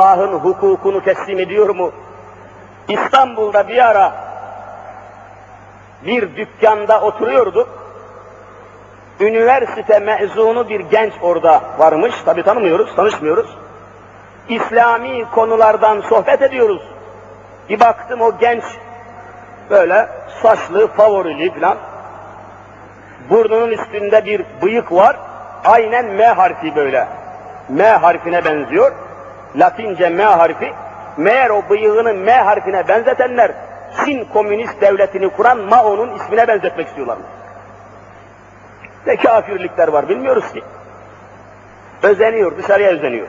Allah'ın hukukunu teslim ediyor mu? İstanbul'da bir ara bir dükkanda oturuyorduk. Üniversite mezunu bir genç orada varmış. Tabi tanımıyoruz, tanışmıyoruz. İslami konulardan sohbet ediyoruz. Bir baktım o genç böyle saçlı, favorili falan. Burnunun üstünde bir bıyık var. Aynen M harfi böyle. M harfine benziyor. Latince M harfi. Meğer o bıyığını M harfine benzetenler Çin komünist devletini kuran Mao'nun ismine benzetmek istiyorlar. Ne kafirlikler var bilmiyoruz ki. Özeniyor, dışarıya özeniyor.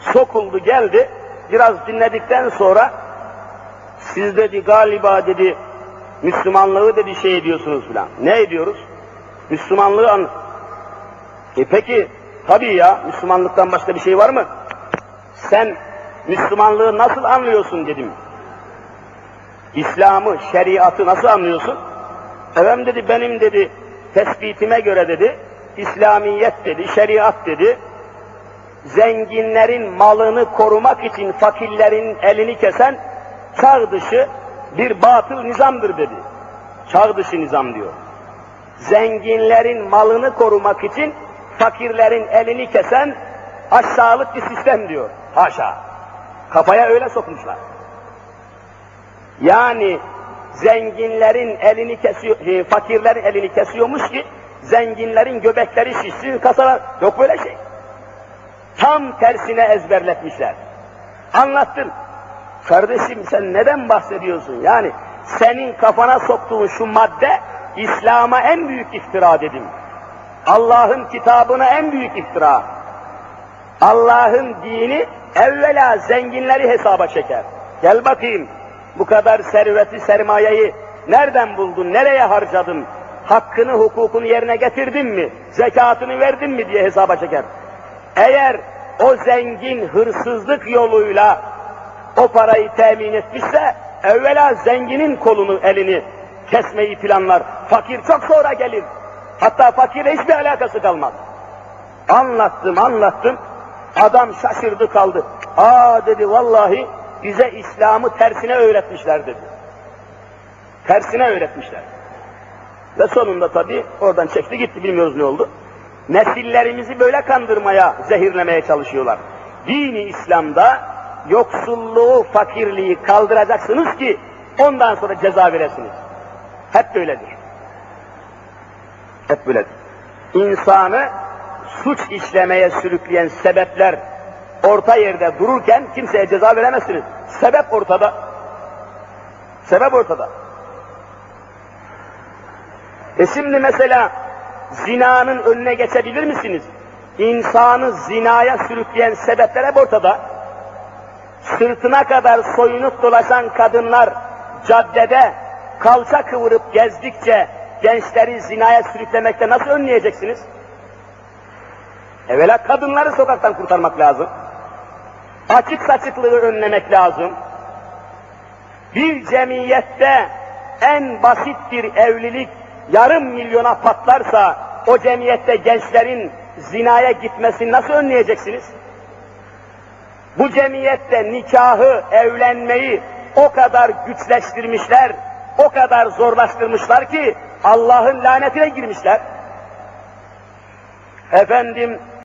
Sokuldu geldi, biraz dinledikten sonra siz dedi galiba dedi Müslümanlığı dedi şey ediyorsunuz filan. Ne ediyoruz? Müslümanlığı an. E peki tabii ya Müslümanlıktan başka bir şey var mı? Sen Müslümanlığı nasıl anlıyorsun dedim. İslam'ı, şeriatı nasıl anlıyorsun? Efendim dedi benim dedi tespitime göre dedi İslamiyet dedi, şeriat dedi zenginlerin malını korumak için fakirlerin elini kesen çağ dışı bir batıl nizamdır dedi. Çağ dışı nizam diyor. Zenginlerin malını korumak için fakirlerin elini kesen aşağılık bir sistem diyor. Haşa. Kafaya öyle sokmuşlar. Yani zenginlerin elini kesiyor, e, fakirlerin elini kesiyormuş ki zenginlerin göbekleri şişsin, kasalar yok böyle şey. Tam tersine ezberletmişler. Anlattım. Kardeşim sen neden bahsediyorsun? Yani senin kafana soktuğun şu madde İslam'a en büyük iftira dedim. Allah'ın kitabına en büyük iftira. Allah'ın dini evvela zenginleri hesaba çeker. Gel bakayım bu kadar serveti, sermayeyi nereden buldun, nereye harcadın, hakkını, hukukunu yerine getirdin mi, zekatını verdin mi diye hesaba çeker. Eğer o zengin hırsızlık yoluyla o parayı temin etmişse, evvela zenginin kolunu, elini kesmeyi planlar. Fakir çok sonra gelir. Hatta fakirle hiçbir alakası kalmaz. Anlattım, anlattım. Adam şaşırdı kaldı. Aa dedi vallahi bize İslam'ı tersine öğretmişler dedi. Tersine öğretmişler. Ve sonunda tabii oradan çekti gitti bilmiyoruz ne oldu. Nesillerimizi böyle kandırmaya, zehirlemeye çalışıyorlar. Dini İslam'da yoksulluğu, fakirliği kaldıracaksınız ki ondan sonra ceza veresiniz. Hep böyledir. Hep böyledir. İnsanı suç işlemeye sürükleyen sebepler orta yerde dururken kimseye ceza veremezsiniz. Sebep ortada. Sebep ortada. E şimdi mesela zinanın önüne geçebilir misiniz? İnsanı zinaya sürükleyen sebepler hep ortada. Sırtına kadar soyunup dolaşan kadınlar caddede kalça kıvırıp gezdikçe gençleri zinaya sürüklemekte nasıl önleyeceksiniz? Evvela kadınları sokaktan kurtarmak lazım. Açık saçıklığı önlemek lazım. Bir cemiyette en basit bir evlilik yarım milyona patlarsa o cemiyette gençlerin zinaya gitmesini nasıl önleyeceksiniz? Bu cemiyette nikahı, evlenmeyi o kadar güçleştirmişler, o kadar zorlaştırmışlar ki Allah'ın lanetine girmişler. Efendim